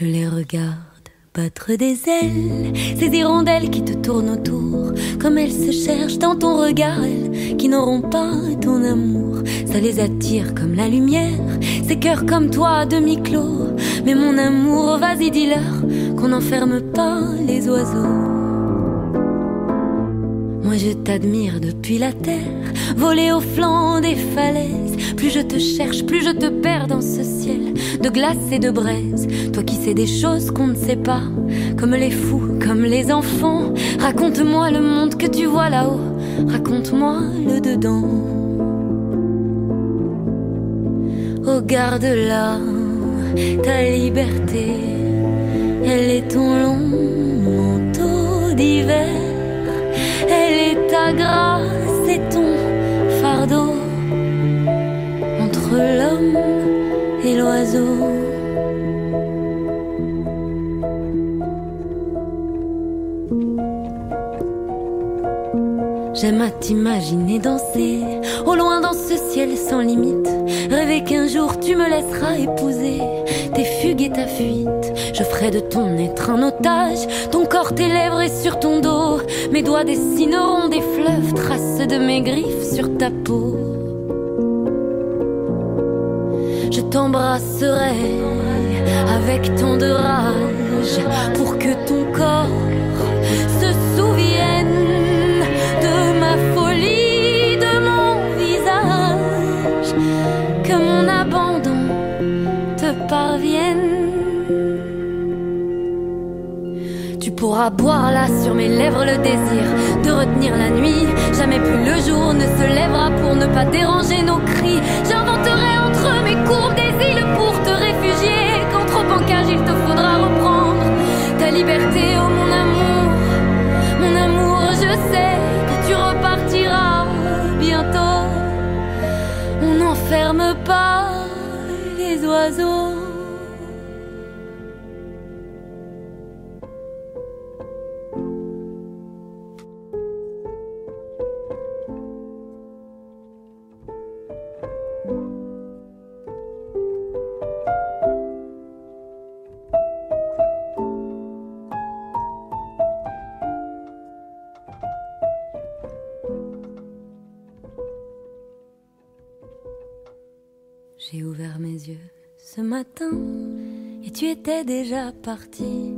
Je les regarde battre des ailes, ces hirondelles qui te tournent autour, comme elles se cherchent dans ton regard, elles qui n'auront pas ton amour. Ça les attire comme la lumière, ces cœurs comme toi demi-clos. Mais mon amour, vas-y dis-leur qu'on n'enferme pas les oiseaux. Je t'admire depuis la terre, voler au flanc des falaises. Plus je te cherche, plus je te perds dans ce ciel de glace et de braise. Toi qui sais des choses qu'on ne sait pas, comme les fous, comme les enfants. Raconte-moi le monde que tu vois là-haut, raconte-moi le dedans. Oh garde-la, ta liberté, elle est ton long ta grâce ton fardeau entre l'homme et l'oiseau. J'aime à t'imaginer danser au loin dans ce ciel sans limite. Rêver qu'un jour tu me laisseras épouser tes fugues et ta fuite. Je ferai de ton être un otage, ton corps, tes lèvres et sur ton dos. Mes doigts dessineront des fleuves, traces de mes griffes sur ta peau. Je t'embrasserai avec tant de rage Tu pourras boire là sur mes lèvres le désir de retenir la nuit. Jamais plus le jour ne se lèvera pour ne pas déranger nos cris. J'inventerai entre mes courbes des îles pour te réfugier. Quand trop en cage il te faudra reprendre ta liberté, oh mon amour. Mon amour, je sais que tu repartiras bientôt. On n'enferme pas les oiseaux. J'ai ouvert mes yeux ce matin et tu étais déjà parti.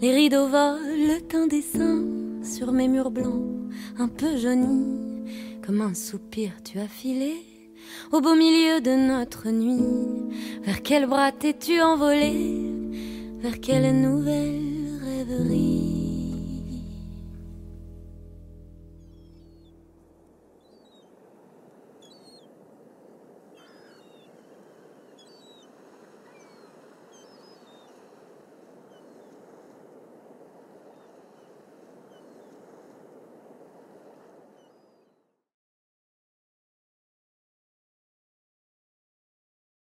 Les rideaux volent un dessin sur mes murs blancs, un peu jaunis. Comme un soupir, tu as filé au beau milieu de notre nuit. Vers quel bras t'es-tu envolé? Vers quelle nouvelle rêverie?